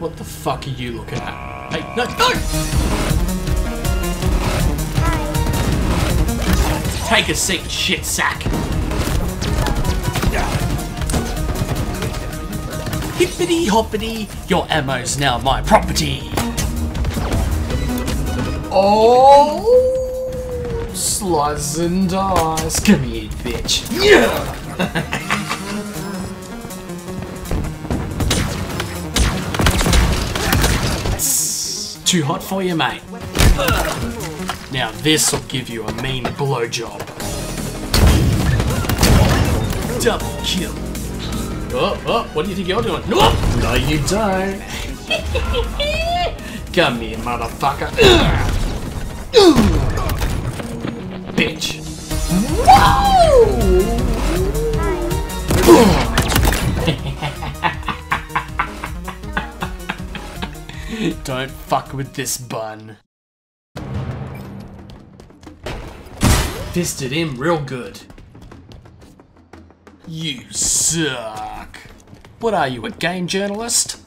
What the fuck are you looking at? Ah. Hey, no, no! Take a seat, shit sack. Hippity hoppity, your ammo's now my property. Oh, slice and dice. Come here, bitch. Yeah. Too hot for you, mate. Now this'll give you a mean blowjob. Double kill. Oh, oh, what do you think you're doing? No, no you don't. Come here, motherfucker. Bitch. Don't fuck with this bun. Fisted him real good. You suck. What are you, a game journalist?